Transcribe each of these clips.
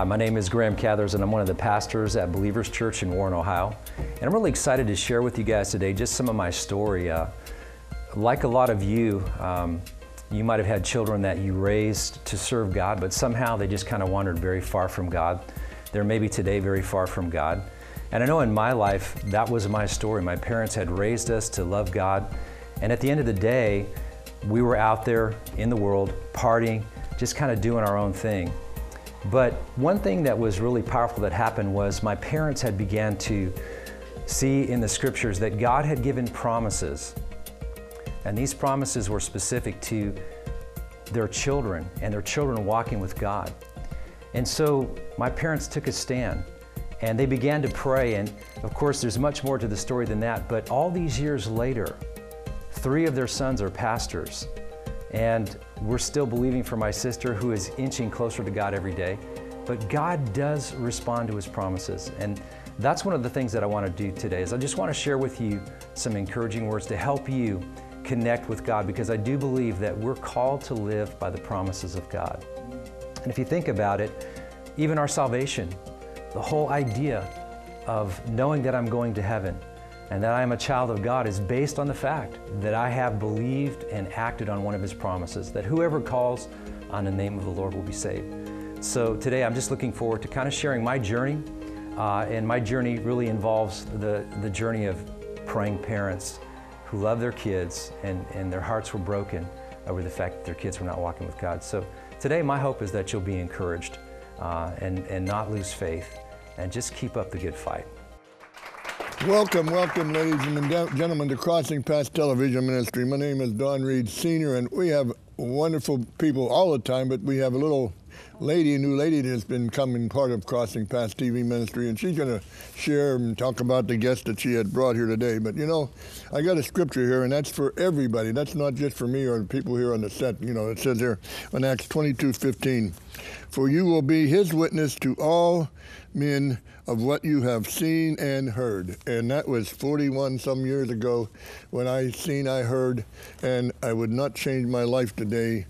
Hi, my name is Graham Cathers, and I'm one of the pastors at Believers Church in Warren, Ohio. And I'm really excited to share with you guys today just some of my story. Uh, like a lot of you, um, you might have had children that you raised to serve God, but somehow they just kind of wandered very far from God. They're maybe today very far from God. And I know in my life, that was my story. My parents had raised us to love God. And at the end of the day, we were out there in the world, partying, just kind of doing our own thing. But one thing that was really powerful that happened was my parents had began to see in the scriptures that God had given promises. And these promises were specific to their children and their children walking with God. And so my parents took a stand and they began to pray. And of course, there's much more to the story than that. But all these years later, three of their sons are pastors. And we're still believing for my sister who is inching closer to God every day. But God does respond to his promises. And that's one of the things that I want to do today is I just want to share with you some encouraging words to help you connect with God because I do believe that we're called to live by the promises of God. And if you think about it, even our salvation, the whole idea of knowing that I'm going to heaven, and that I am a child of God is based on the fact that I have believed and acted on one of His promises, that whoever calls on the name of the Lord will be saved. So today I'm just looking forward to kind of sharing my journey, uh, and my journey really involves the, the journey of praying parents who love their kids and, and their hearts were broken over the fact that their kids were not walking with God. So today my hope is that you'll be encouraged uh, and, and not lose faith and just keep up the good fight. Welcome, welcome, ladies and gentlemen, to Crossing Paths Television Ministry. My name is Don Reed Sr., and we have wonderful people all the time, but we have a little lady, a new lady that's been coming part of Crossing Paths TV Ministry, and she's going to share and talk about the guest that she had brought here today. But you know, I got a scripture here, and that's for everybody. That's not just for me or the people here on the set. You know, it says here in Acts 22 15, For you will be his witness to all men of what you have seen and heard. And that was 41 some years ago when I seen, I heard, and I would not change my life today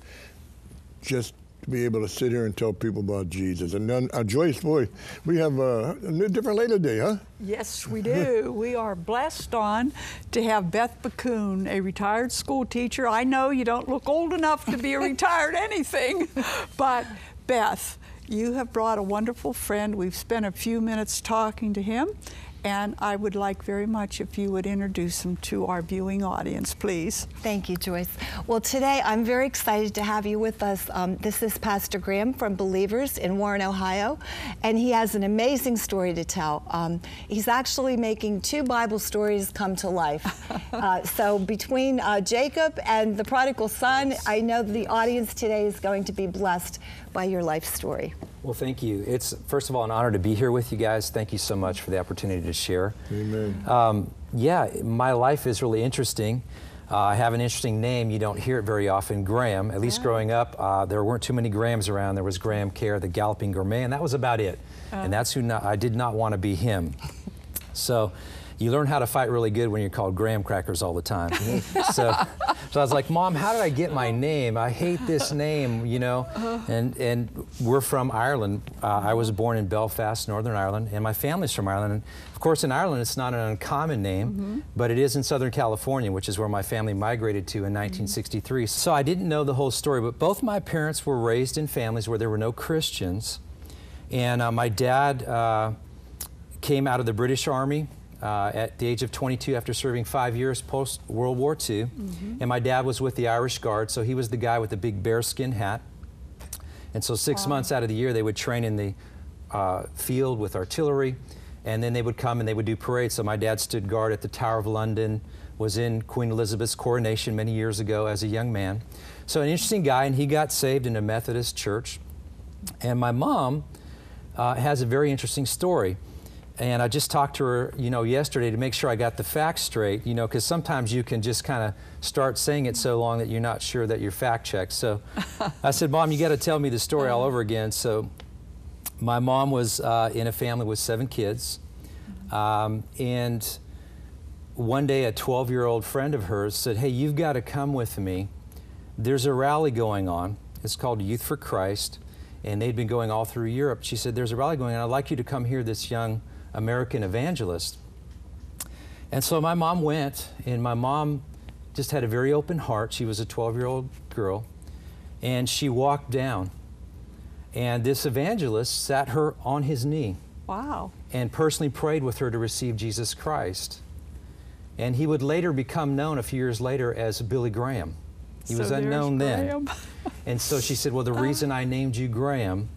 just to be able to sit here and tell people about Jesus. And then, uh, Joyce, boy, we have uh, a different lady today, huh? Yes, we do. we are blessed on to have Beth Bakun, a retired school teacher. I know you don't look old enough to be a retired anything, but Beth, you have brought a wonderful friend. We've spent a few minutes talking to him, and I would like very much if you would introduce him to our viewing audience, please. Thank you, Joyce. Well, today I'm very excited to have you with us. Um, this is Pastor Graham from Believers in Warren, Ohio, and he has an amazing story to tell. Um, he's actually making two Bible stories come to life. uh, so between uh, Jacob and the prodigal son, I know the audience today is going to be blessed by your life story. Well, thank you. It's, first of all, an honor to be here with you guys. Thank you so much for the opportunity to share. Amen. Um, yeah, my life is really interesting. Uh, I have an interesting name. You don't hear it very often, Graham. At least yeah. growing up, uh, there weren't too many Grahams around. There was Graham Kerr, the Galloping Gourmet, and that was about it. Uh. And that's who not, I did not want to be him. so you learn how to fight really good when you're called graham crackers all the time. so, so I was like, Mom, how did I get my name? I hate this name, you know. Uh-huh. And and we're from Ireland. Uh, I was born in Belfast, Northern Ireland, and my family's from Ireland. And of course, in Ireland, it's not an uncommon name, mm-hmm. but it is in Southern California, which is where my family migrated to in 1963. Mm-hmm. So I didn't know the whole story, but both my parents were raised in families where there were no Christians, and uh, my dad. Uh, came out of the British Army uh, at the age of 22 after serving five years post World War II. Mm-hmm. And my dad was with the Irish Guard, so he was the guy with the big bearskin hat. And so, six wow. months out of the year, they would train in the uh, field with artillery, and then they would come and they would do parades. So, my dad stood guard at the Tower of London, was in Queen Elizabeth's coronation many years ago as a young man. So, an interesting guy, and he got saved in a Methodist church. And my mom uh, has a very interesting story and I just talked to her, you know, yesterday to make sure I got the facts straight, you know, because sometimes you can just kind of start saying it so long that you're not sure that you're fact checked. So I said, Mom, you got to tell me the story all over again. So my mom was uh, in a family with seven kids, um, and one day a 12 year old friend of hers said, Hey, you've got to come with me. There's a rally going on. It's called Youth for Christ and they'd been going all through Europe. She said, There's a rally going on. I'd like you to come hear this young American evangelist. And so my mom went, and my mom just had a very open heart. She was a 12 year old girl, and she walked down. And this evangelist sat her on his knee Wow. and personally prayed with her to receive Jesus Christ. And he would later become known a few years later as Billy Graham. He So was unknown then. And so she said, Well, the oh. reason I named you Graham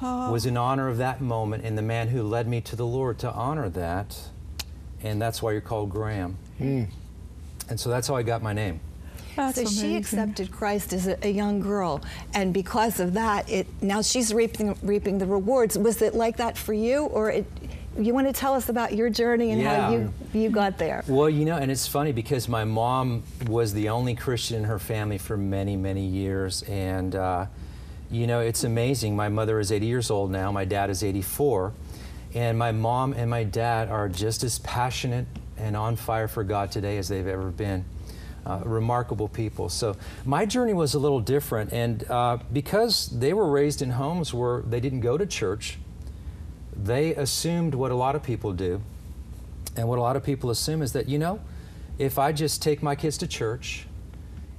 was in honor of that moment and the man who led me to the Lord to honor that. And that's why you're called Graham. And so that's how I got my name. That's so amazing. she accepted Christ as a, a young girl, and because of that, it now she's reaping reaping the rewards. Was it like that for you, or it, you want to tell us about your journey and how you you got there? Well, you know, and it's funny because my mom was the only Christian in her family for many, many years. And, uh, you know, it's amazing. My mother is 80 years old now, my dad is 84. And my mom and my dad are just as passionate and on fire for God today as they've ever been. Uh, remarkable people. So my journey was a little different. And uh, because they were raised in homes where they didn't go to church, they assumed what a lot of people do. And what a lot of people assume is that, you know, if I just take my kids to church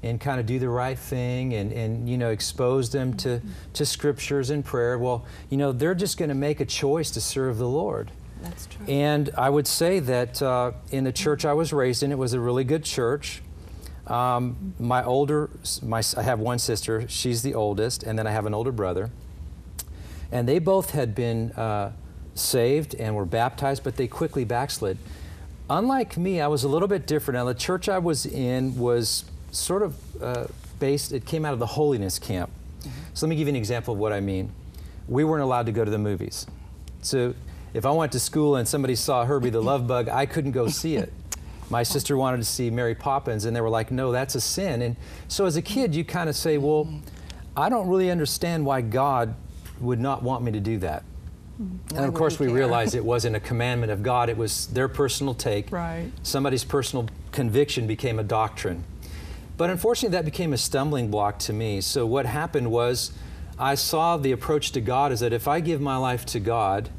and kind of do the right thing and, and you know, expose them to, to scriptures and prayer, well, you know, they're just going to make a choice to serve the Lord. That's true. And I would say that uh, in the church I was raised in, it was a really good church. Um, my older, my, I have one sister, she's the oldest, and then I have an older brother. And they both had been uh, saved and were baptized, but they quickly backslid. Unlike me, I was a little bit different. Now, the church I was in was sort of uh, based, it came out of the holiness camp. So let me give you an example of what I mean. We weren't allowed to go to the movies. So if I went to school and somebody saw Herbie the Love Bug, I couldn't go see it. My sister wanted to see Mary Poppins, and they were like, no, that's a sin. And so as a kid, you kind of say, well, I don't really understand why God would not want me to do that. and of course, we realized it wasn't a commandment of God, it was their personal take. Right. Somebody's personal conviction became a doctrine. But unfortunately, that became a stumbling block to me. So what happened was, I saw the approach to God is that if I give my life to God,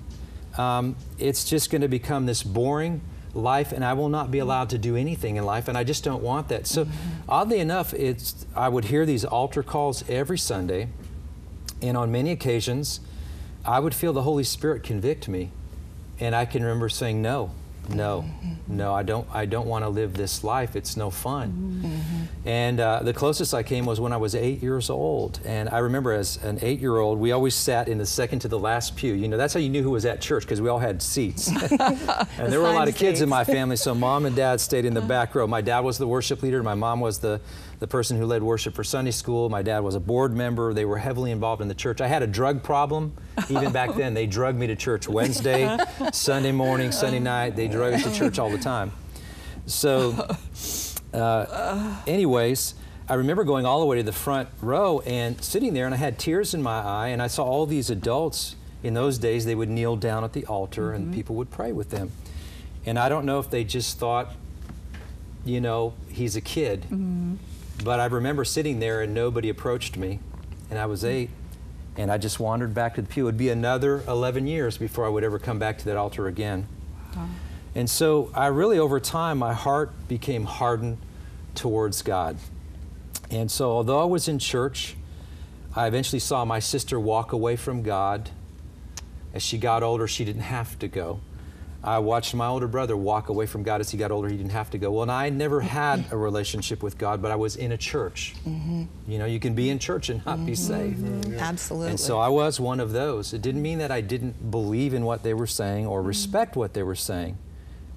um, it's just going to become this boring life, and I will not be allowed to do anything in life, and I just don't want that. So, oddly enough, it's I would hear these altar calls every Sunday, and on many occasions, I would feel the Holy Spirit convict me, and I can remember saying, "No, no, mm-hmm. no, I don't. I don't want to live this life. It's no fun." Mm-hmm. And uh, the closest I came was when I was eight years old. And I remember as an eight year old, we always sat in the second to the last pew. You know, that's how you knew who was at church because we all had seats. and there were a lot of kids in my family, so mom and dad stayed in the uh-huh. back row. My dad was the worship leader, my mom was the, the person who led worship for Sunday school. My dad was a board member. They were heavily involved in the church. I had a drug problem even back then. They drugged me to church Wednesday, Sunday morning, Sunday night. They drug us to church all the time. So, uh, anyways, I remember going all the way to the front row and sitting there, and I had tears in my eye, and I saw all these adults. In those days, they would kneel down at the altar, and people would pray with them. And I don't know if they just thought, you know, he's a kid. But I remember sitting there, and nobody approached me, and I was eight. And I just wandered back to the pew. It would be another 11 years before I would ever come back to that altar again. And so I really, over time, my heart became hardened towards God. And so, although I was in church, I eventually saw my sister walk away from God. As she got older, she didn't have to go. I watched my older brother walk away from God as he got older. He didn't have to go. Well, and I never had a relationship with God, but I was in a church. Mm-hmm. You know, you can be in church and not be mm-hmm. saved. Absolutely. And so I was one of those. It didn't mean that I didn't believe in what they were saying or mm-hmm. respect what they were saying,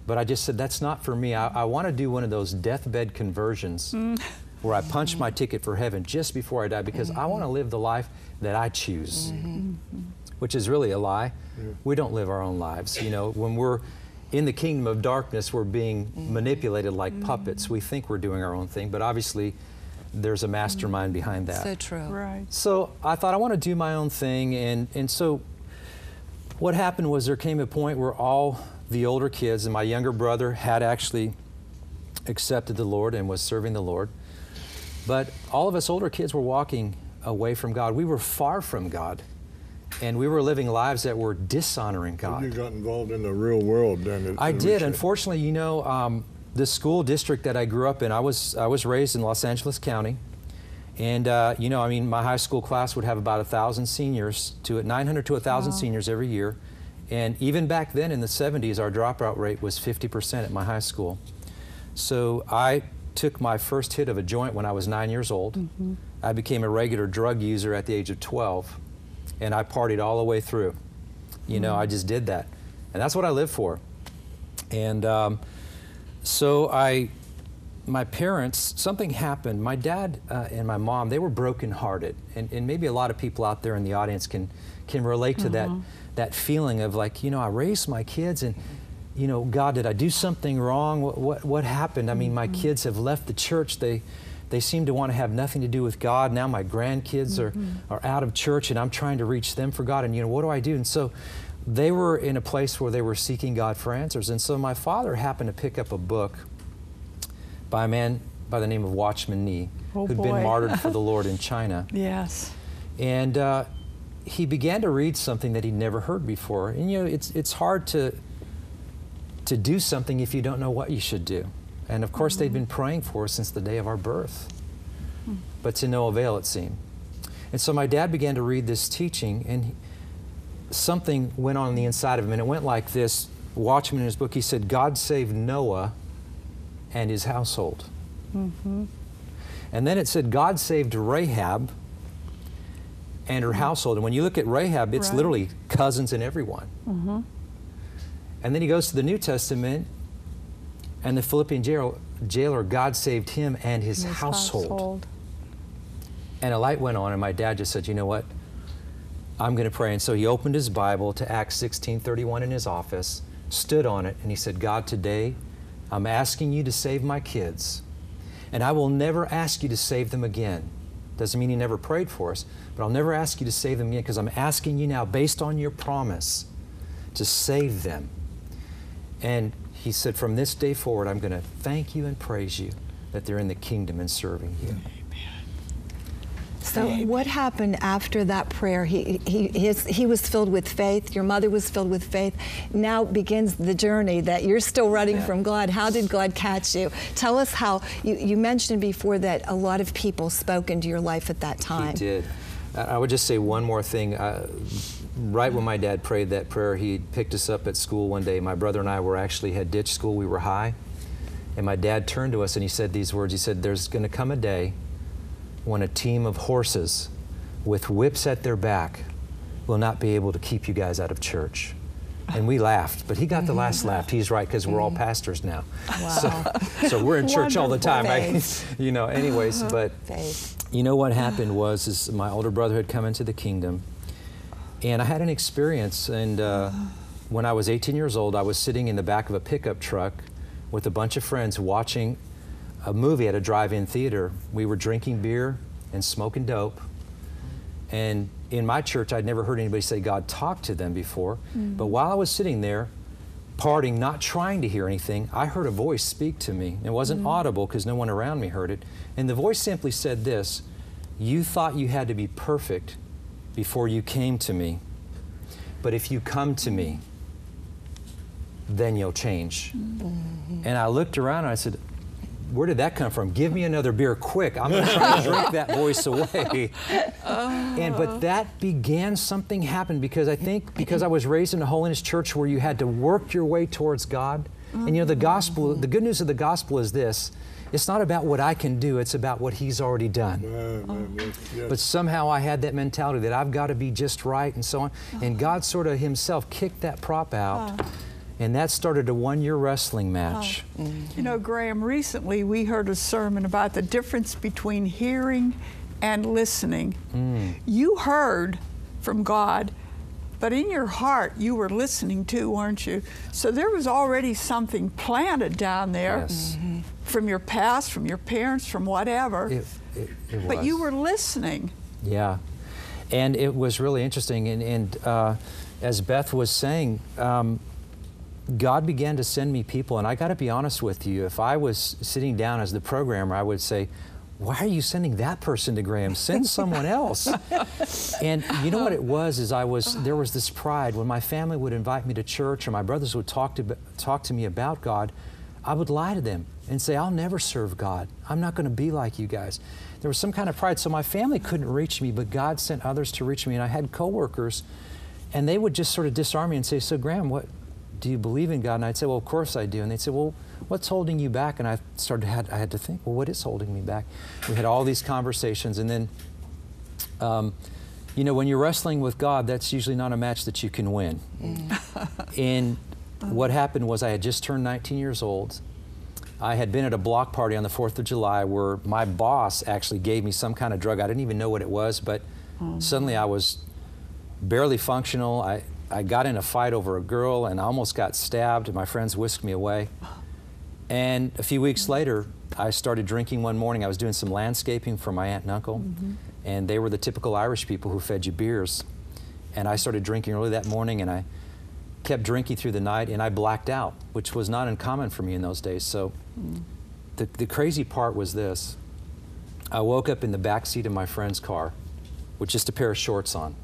but I just said, that's not for me. I, I want to do one of those deathbed conversions mm. where I punch my ticket for heaven just before I die because I want to live the life that I choose, mm-hmm. which is really a lie. We don't live our own lives. You know, when we're in the kingdom of darkness, we're being mm-hmm. manipulated like mm-hmm. puppets. We think we're doing our own thing, but obviously there's a mastermind behind that. so true. Right. So I thought I want to do my own thing, and and so what happened was there came a point where all the older kids and my younger brother had actually accepted the Lord and was serving the Lord, but all of us older kids were walking away from God. We were far from God. and we were living lives that were dishonoring God. You got involved in the real world then. I as we did. say. Unfortunately, you know, um, the school district that I grew up in, I was I was raised in Los Angeles County, and uh, you know, I mean, my high school class would have about a thousand seniors to it, 900 to a thousand seniors every year, and even back then in the 70s, our dropout rate was 50% at my high school. So I took my first hit of a joint when I was nine years old. I became a regular drug user at the age of 12, and I partied all the way through. You know, I just did that, and that's what I live for. And um, so I, my parents, something happened. My dad uh, and my mom, they were brokenhearted, and, and maybe a lot of people out there in the audience can can relate to that that feeling of like, you know, I raised my kids, and you know, God, did I do something wrong? What what, what happened? I mean, my kids have left the church. They they seem to want to have nothing to do with God. Now my grandkids are, are out of church and I'm trying to reach them for God. And, you know, what do I do? And so they were in a place where they were seeking God for answers. And so my father happened to pick up a book by a man by the name of Watchman Nee, Oh, who'd boy. been martyred for the Lord in China. Yes. And uh, he began to read something that he'd never heard before. And, you know, it's, it's hard to, to do something if you don't know what you should do. And of course, they'd mm-hmm. been praying for us since the day of our birth, hmm. but to no avail, it seemed. And so my dad began to read this teaching, and he, something went on the inside of him, and it went like this. Watchman in his book, he said, God saved Noah and his household. Mm-hmm. And then it said, God saved Rahab and her mm-hmm. household. And when you look at Rahab, it's Right. literally cousins and everyone. And then he goes to the New Testament, and the Philippian jailer, jailer God saved him and his, His household. And a light went on, and my dad just said, "You know what? I'm going to pray." And so he opened his Bible to Acts 16:31 in his office, stood on it, and he said, "God, today I'm asking you to save my kids, and I will never ask you to save them again." Doesn't mean he never prayed for us, but I'll never ask you to save them again because I'm asking you now, based on your promise, to save them. And he said, From this day forward, I'm going to thank you and praise you that they're in the kingdom and serving you. Amen. So what happened after that prayer? He, he, his, he was filled with faith. Your mother was filled with faith. Now begins the journey that you're still running Yeah. from God. How did God catch you? Tell us how, you, you mentioned before that a lot of people spoke into your life at that time. He did. I I would just say one more thing. Uh, right when my dad prayed that prayer, he picked us up at school one day. My brother and I were actually had ditched school. We were high. And my dad turned to us and he said these words. He said, There's going to come a day when a team of horses with whips at their back will not be able to keep you guys out of church. And we laughed, but he got the last laugh. He's right because we're all mm-hmm. pastors now. Wow. So we're in church all the time. I, you know, anyways, but faith. you know what happened was is my older brother had come into the kingdom, and I had an experience. And uh, when I was 18 years old, I was sitting in the back of a pickup truck with a bunch of friends watching a movie at a drive-in theater. We were drinking beer and smoking dope. And in my church, I'd never heard anybody say God talked to them before. But while I was sitting there, partying, not trying to hear anything, I heard a voice speak to me. It wasn't audible because no one around me heard it. And the voice simply said this You thought you had to be perfect before you came to me. But if you come to me, then you'll change. And I looked around and I said, where did that come from? Give me another beer quick. I'm going to try to drink that voice away. And but that began something happened because I think because I was raised in a holiness church where you had to work your way towards God. And you know the gospel, the good news of the gospel is this. It's not about what I can do, it's about what he's already done. Man, man, yes, yes. But somehow I had that mentality that I've got to be just right and so on. Uh-huh. And God sort of himself kicked that prop out. Uh. And that started a one year wrestling uh-huh. match. Mm-hmm. You know, Graham, recently we heard a sermon about the difference between hearing and listening. Mm. You heard from God, but in your heart you were listening too, weren't you? So there was already something planted down there Yes. Mm-hmm. From your past, from your parents, from whatever. It, it, it but you were listening. Yeah. And it was really interesting. And, and uh, as Beth was saying, um, God began to send me people. And I got to be honest with you, if I was sitting down as the programmer, I would say, why are you sending that person to Graham? Send someone else. and you know what it was is I was there was this pride when my family would invite me to church or my brothers would talk to talk to me about God, I would lie to them and say I'll never serve God. I'm not going to be like you guys. There was some kind of pride so my family couldn't reach me, but God sent others to reach me and I had coworkers and they would just sort of disarm me and say, "So Graham, what do you believe in God?" And I'd say, "Well, of course I do." And they'd say, "Well, what's holding you back? And I started had I had to think, well, what is holding me back? We had all these conversations, and then, um, you know, when you're wrestling with God, that's usually not a match that you can win. Mm. and what happened was I had just turned 19 years old. I had been at a block party on the 4th of July where my boss actually gave me some kind of drug. I didn't even know what it was, but oh. suddenly I was barely functional. I, I got in a fight over a girl and I almost got stabbed. My friends whisked me away. And a few weeks later, I started drinking one morning. I was doing some landscaping for my aunt and uncle, mm-hmm. and they were the typical Irish people who fed you beers. And I started drinking early that morning, and I kept drinking through the night, and I blacked out, which was not uncommon for me in those days. So mm. the, the crazy part was this I woke up in the back seat of my friend's car with just a pair of shorts on.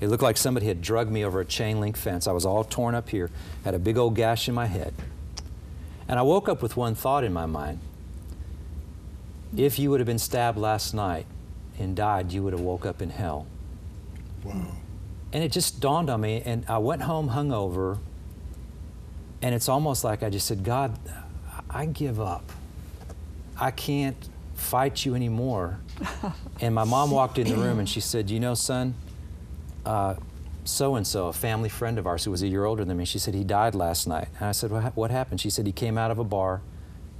It looked like somebody had drugged me over a chain link fence. I was all torn up here, had a big old gash in my head. And I woke up with one thought in my mind. If you would have been stabbed last night and died, you would have woke up in hell. Wow. And it just dawned on me, and I went home hungover, and it's almost like I just said, God, I give up. I can't fight you anymore. and my mom walked in the room and she said, You know, son, uh, so and so, a family friend of ours who was a year older than me, she said, he died last night. And I said, well, what happened? She said, he came out of a bar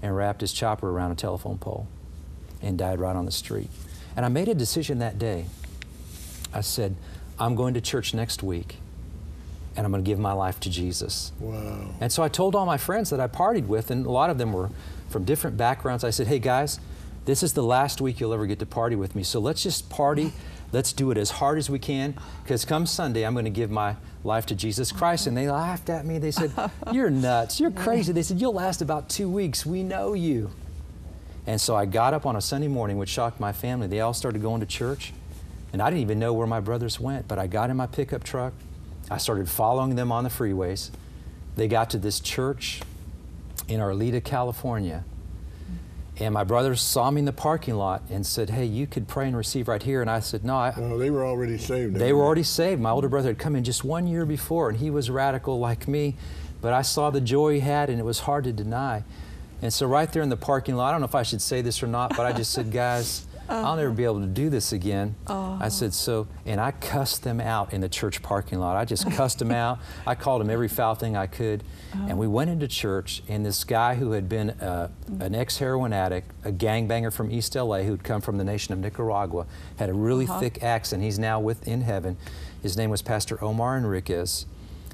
and wrapped his chopper around a telephone pole and died right on the street. And I made a decision that day. I said, I'm going to church next week and I'm going to give my life to Jesus. Wow. And so I told all my friends that I partied with, and a lot of them were from different backgrounds. I said, hey guys, this is the last week you'll ever get to party with me, so let's just party Let's do it as hard as we can because come Sunday, I'm going to give my life to Jesus Christ. And they laughed at me. They said, You're nuts. You're crazy. They said, You'll last about two weeks. We know you. And so I got up on a Sunday morning, which shocked my family. They all started going to church. And I didn't even know where my brothers went, but I got in my pickup truck. I started following them on the freeways. They got to this church in Arleta, California. And my brothers saw me in the parking lot and said, "Hey, you could pray and receive right here." And I said, "No, I." No, they were already saved. They were already saved. My older brother had come in just one year before, and he was radical like me, but I saw the joy he had, and it was hard to deny. And so, right there in the parking lot, I don't know if I should say this or not, but I just said, "Guys, I'll never be able to do this again. Oh. I said, so, and I cussed them out in the church parking lot. I just cussed them out. I called them every foul thing I could. Oh. And we went into church, and this guy who had been uh, an ex heroin addict, a gangbanger from East LA who'd come from the nation of Nicaragua, had a really uh-huh. thick accent. He's now within heaven. His name was Pastor Omar Enriquez.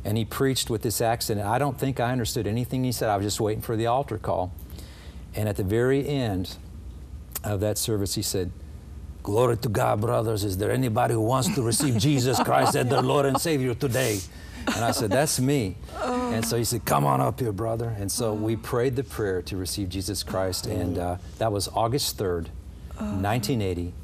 And he preached with this accent. I don't think I understood anything he said. I was just waiting for the altar call. And at the very end, of that service, he said, Glory to God, brothers. Is there anybody who wants to receive Jesus Christ as their Lord and Savior today? And I said, That's me. And so he said, Come on up here, brother. And so we prayed the prayer to receive Jesus Christ. And uh, that was August 3rd, 1980.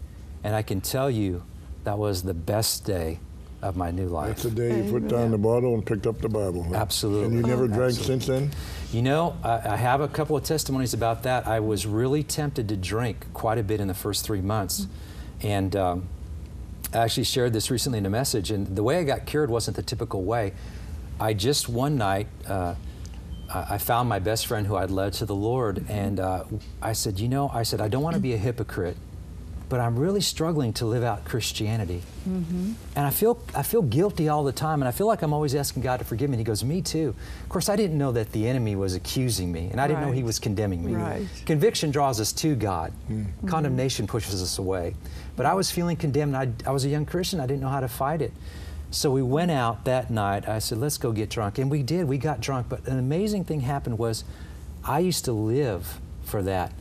And I can tell you, that was the best day of my new life. That's the day you put down the bottle and picked up the Bible. Huh? Absolutely. And you never drank Absolutely. since then? You know, I, I, have a couple of testimonies about that. I was really tempted to drink quite a bit in the first three months. Mm-hmm. And um, I actually shared this recently in a message. And the way I got cured wasn't the typical way. I just one night, uh, I found my best friend who I'd led to the Lord, and uh, I said, You know, I said, I don't want to be a hypocrite but I'm really struggling to live out Christianity. Mm-hmm. And I feel, I feel guilty all the time, and I feel like I'm always asking God to forgive me. And He goes, Me too. Of course, I didn't know that the enemy was accusing me, and I didn't right. know He was condemning me. Right. Conviction draws us to God, mm-hmm. condemnation pushes us away. But I was feeling condemned. I, I was a young Christian, I didn't know how to fight it. So we went out that night. I said, Let's go get drunk. And we did. We got drunk. But an amazing thing happened was I used to live for that.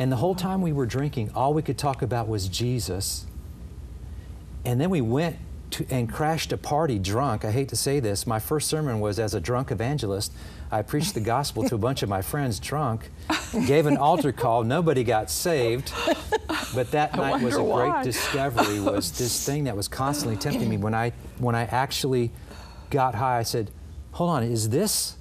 And the whole time we were drinking, all we could talk about was Jesus. And then we went to, and crashed a party drunk. I hate to say this. My first sermon was as a drunk evangelist. I preached the gospel to a bunch of my friends drunk, gave an altar call. Nobody got saved. But that I night was a wonder great discovery. Was this thing that was constantly tempting me when I when I actually got high? I said, "Hold on, is this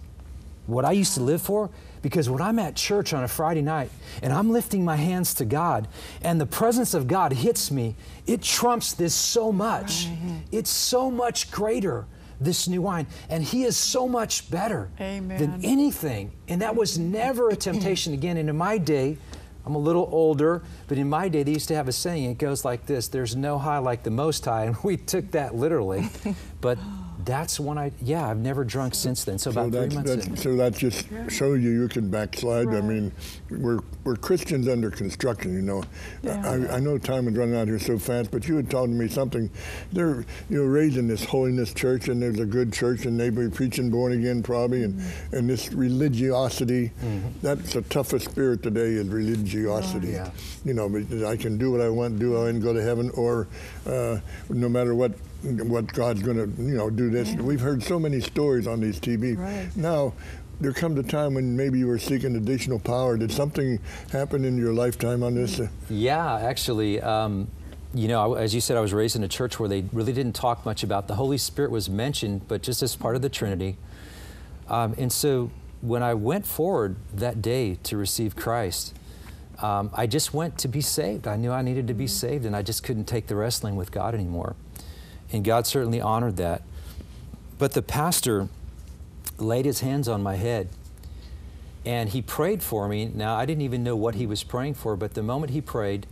what I used to live for?" Because when I'm at church on a Friday night and I'm lifting my hands to God and the presence of God hits me, it trumps this so much. It's so much greater, this new wine. And He is so much better Amen. than anything. And that was never a temptation again. And in my day, I'm a little older, but in my day, they used to have a saying. It goes like this There's no high like the most high. And we took that literally. But that's when I, yeah, I've never drunk since then. So So about three months that's, in. so that just shows you you can backslide. I mean, we're, we're Christians under construction, you know. I, I know time is running out here so fast, but you had told me something. They're you know raised in this holiness church, and there's a good church, and they be preaching born again probably, and Mm-hmm. and this religiosity. That's the toughest spirit today is religiosity. Yeah. You know, I can do what I want, do I and go to heaven, or uh, no matter what what God's going to you know do this. We've heard so many stories on these TV. Right. Now, there comes a time when maybe you were seeking additional power. Did something happen in your lifetime on this? Yeah, actually, um, you know, I- as you said, I was raised in a church where they really didn't talk much about the Holy Spirit was mentioned, but just as part of the Trinity. Um, and so when I went forward that day to receive Christ, um, I just went to be saved. I knew I needed to be saved, and I just couldn't take the wrestling with God anymore. And God certainly honored that. But the pastor laid his hands on my head and he prayed for me. Now, I didn't even know what he was praying for, but the moment he prayed,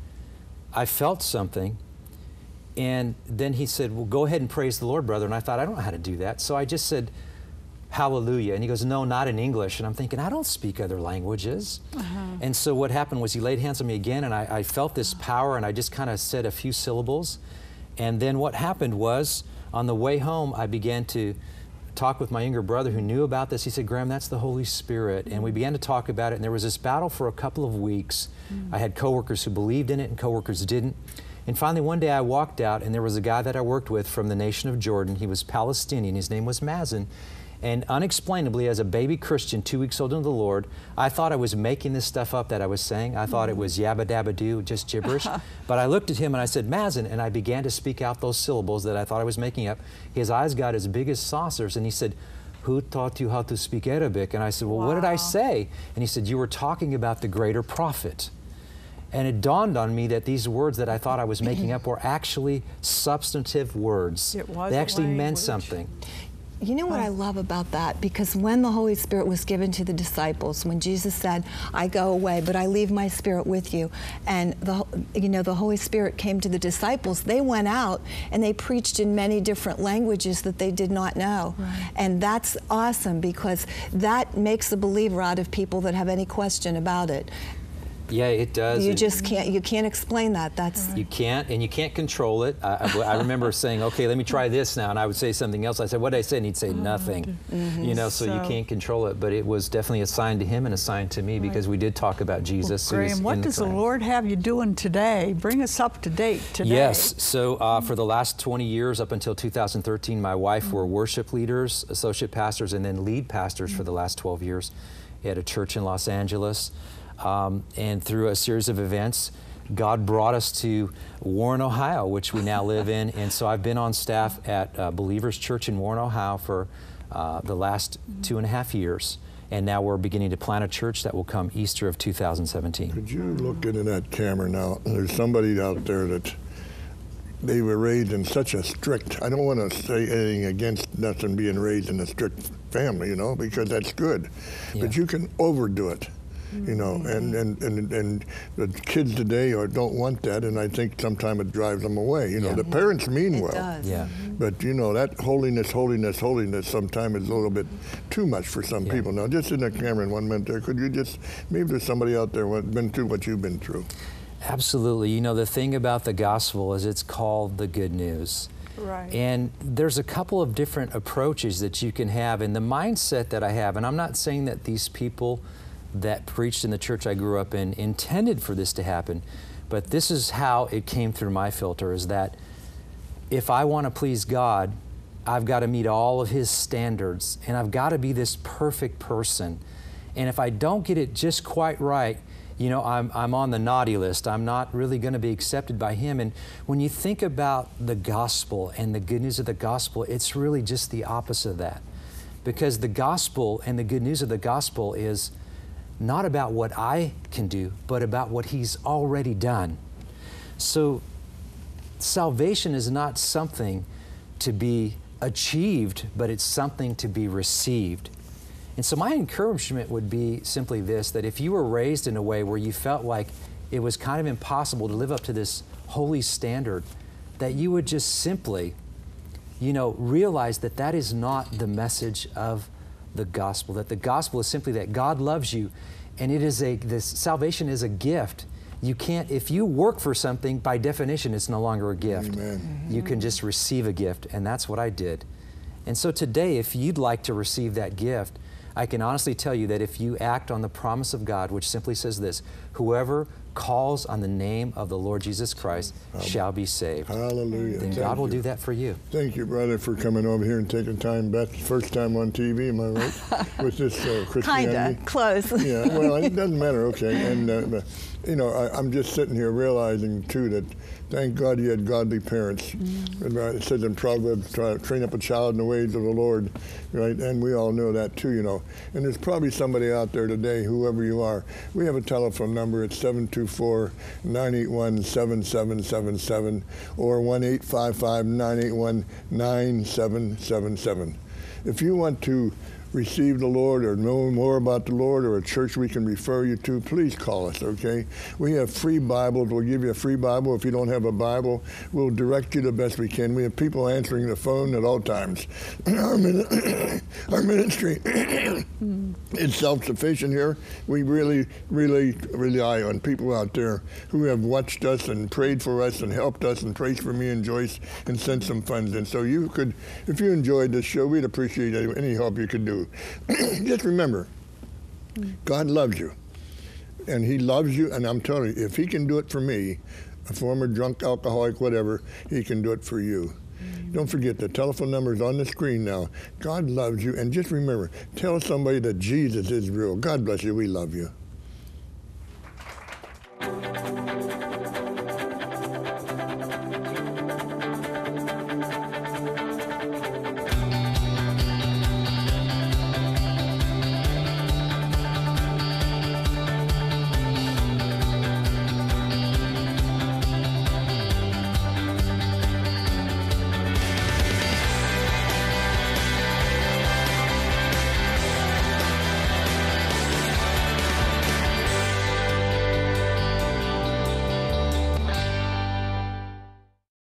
I felt something. And then he said, Well, go ahead and praise the Lord, brother. And I thought, I don't know how to do that. So I just said, Hallelujah. And he goes, No, not in English. And I'm thinking, I don't speak other languages. Uh-huh. And so what happened was he laid hands on me again, and I, I felt this power, and I just kind of said a few syllables. And then what happened was, on the way home, I began to talk with my younger brother who knew about this. He said, Graham, that's the Holy Spirit. And we began to talk about it, and there was this battle for a couple of weeks. Mm. I had coworkers who believed in it, and coworkers didn't. And finally, one day I walked out, and there was a guy that I worked with from the nation of Jordan. He was Palestinian. His name was Mazen. And unexplainably, as a baby Christian, two weeks old in the Lord, I thought I was making this stuff up that I was saying. I thought it mm. was yabba dabba doo, just gibberish. but I looked at him and I said, Mazen, and I began to speak out those syllables that I thought I was making up. His eyes got as big as saucers, and he said, Who taught you how to speak Arabic? And I said, Well, what did I say? And he said, You were talking about the greater prophet. And it dawned on me that these words that I thought I was making up were actually substantive words. It was they actually meant something. You know what I love about that? Because when the Holy Spirit was given to the disciples, when Jesus said, "I go away, but I leave my Spirit with you," and the you know the Holy Spirit came to the disciples, they went out and they preached in many different languages that they did not know, and that's awesome because that makes a believer out of people that have any question about it. Yeah, it does. You It- just can't you can't explain that. That's You can't, and you can't control it. I, I, I remember saying, "Okay, let me try this now," and I would say something else. I said, "What did I say?" And he'd say nothing. You know, so, you Mm-hmm. Can't control it. But it was definitely a sign to him and a sign to me because we did talk about Jesus. is Graham, what does the Lord have you doing today? Bring us up to date today. Yes. So uh, for the last 20 years, up until 2013, my wife were worship leaders, associate pastors, and then lead pastors for the last 12 years at a church in Los Angeles. Um, and through a series of events, God brought us to Warren, Ohio, which we now live in. And so I've been on staff at uh, Believers Church in Warren, Ohio for uh, the last two and a half years. And now we're beginning to plant a church that will come Easter of 2017. Could you look into that camera now? There's somebody out there that they were raised in such a strict. I don't want to say anything against nothing being raised in a strict family, you know, because that's good. Yeah. But you can overdo it, you know, mm-hmm. and, and, and, and the kids today are, don't want that, and I think sometimes it drives them away. You know, Yeah. the parents mean it well. does. Yeah. Mm-hmm. But you know that holiness, holiness, holiness sometimes is a little bit too much for some Yeah. people. Now, just in the camera in one minute there, could you just maybe there's somebody out there who's been through what you've been through. Absolutely. You know, the thing about the gospel is it's called the good news. Right. And there's a couple of different approaches that you can have. And the mindset that I have, and I'm not saying that these people that preached in the church I grew up in intended for this to happen, but this is how it came through my filter is that if I want to please God, I've got to meet all of His standards and I've got to be this perfect person. And if I don't get it just quite right, you know, I'm, I'm on the naughty list. I'm not really going to be accepted by Him. And when you think about the gospel and the good news of the gospel, it's really just the opposite of that. Because the gospel and the good news of the gospel is not about what I can do, but about what He's already done. So, salvation is not something to be achieved, but it's something to be received. And so, my encouragement would be simply this that if you were raised in a way where you felt like it was kind of impossible to live up to this holy standard, that you would just simply, you know, realize that that is not the message of the gospel, that the gospel is simply that God loves you and it is a, this salvation is a gift. You can't, if you work for something, by definition, it's no longer a gift. You mm-hmm. can just receive a gift, and that's what I did. And so today, if you'd like to receive that gift, I can honestly tell you that if you act on the promise of God, which simply says this whoever calls on the name of the Lord Jesus Christ shall be saved. Hallelujah. Then Thank God will you. do that for you. Thank you, brother, for coming over here and taking time. Beth, first time on TV, am I right? With this uh, Christianity? Kinda, close. yeah, well, it doesn't matter. Okay, and uh, but, you know, I, I'm just sitting here realizing too that thank God you had godly parents. And, uh, It says in Proverbs, try, train up a child in the ways of the Lord, right? And we all know that too, you know. And there's probably somebody out there today, whoever you are. We have a telephone number. It's 724-981-7777 or 1-855-981-9777. If you want to receive the Lord or know more about the Lord or a church we can refer you to, please call us, okay? We have free Bibles. We'll give you a free Bible. If you don't have a Bible, we'll direct you the best we can. We have people answering the phone at all times. our, min- our ministry is self-sufficient here. We really, really rely on people out there who have watched us and prayed for us and helped us and prayed for me and Joyce and sent some funds in. So you could, if you enjoyed this show, we'd appreciate any help you could do. Just remember, God loves you. And he loves you, and I'm telling you, if he can do it for me, a former drunk alcoholic, whatever, he can do it for you. Don't forget the telephone number is on the screen now. God loves you, and just remember, tell somebody that Jesus is real. God bless you. We love you.